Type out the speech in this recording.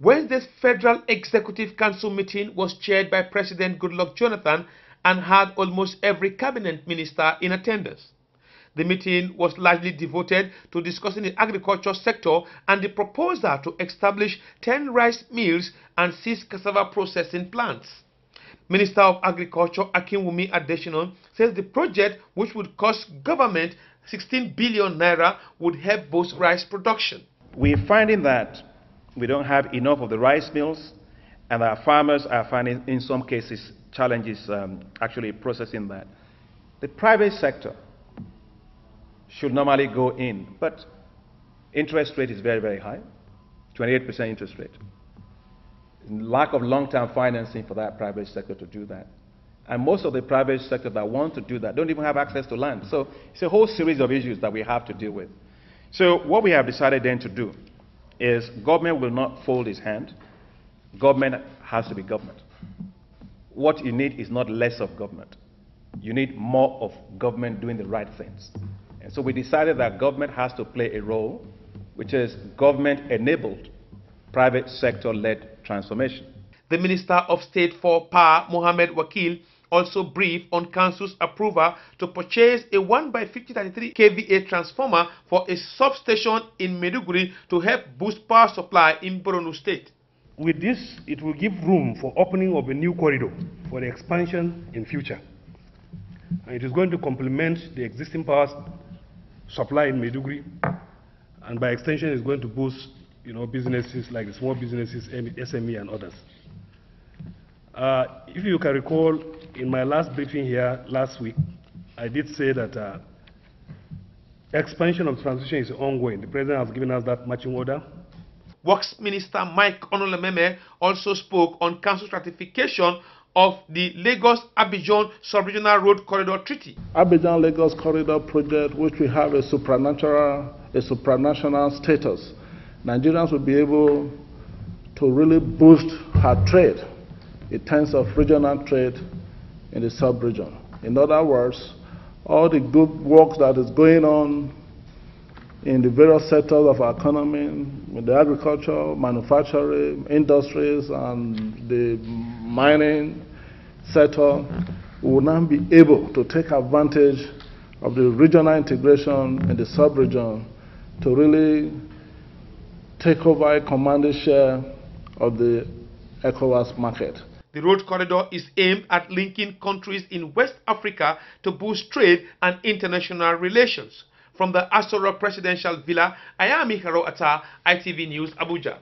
Wednesday's Federal Executive Council meeting was chaired by President Goodluck Jonathan and had almost every cabinet minister in attendance. The meeting was largely devoted to discussing the agriculture sector and the proposal to establish 10 rice mills and 6 cassava processing plants. Minister of Agriculture Akinwumi Adesina says the project, which would cost government 16 billion naira, would help boost rice production. We're finding that we don't have enough of the rice mills, and our farmers are finding, in some cases, challenges um, actually processing that. The private sector should normally go in, but interest rate is very, very high 28% interest rate. Lack of long term financing for that private sector to do that. And most of the private sector that want to do that don't even have access to land. So it's a whole series of issues that we have to deal with. So what we have decided then to do is government will not fold its hand. Government has to be government. What you need is not less of government. You need more of government doing the right things. And so we decided that government has to play a role, which is government enabled, private sector led transformation. The Minister of State for Power, Mohammed Wakil, also briefed on Council's approval to purchase a 1 by 5033 kVA transformer for a substation in Maiduguri to help boost power supply in Borno State. With this, it will give room for opening of a new corridor for the expansion in future. And it is going to complement the existing power supply in Maiduguri, and by extension, it's going to boost you know, businesses like the small businesses, SME, and others. Uh, if you can recall, in my last briefing here last week, I did say that uh, expansion of transition is ongoing. The president has given us that marching order. Works Minister Mike Onolememe also spoke on council ratification of the Lagos-Abidjan Sub-Regional Road Corridor Treaty. Abidjan-Lagos Corridor Project, which we have a supranational, a supranational status, Nigerians will be able to really boost her trade in terms of regional trade in the sub-region. In other words, all the good work that is going on in the various sectors of our economy, in the agriculture, manufacturing, industries, and the mining sector, will now be able to take advantage of the regional integration in the sub-region to really take over a commanding share of the ECOWAS market. The road corridor is aimed at linking countries in West Africa to boost trade and international relations. From the Aso Rock Presidential Villa, I am Iharo Ata, ITV News, Abuja.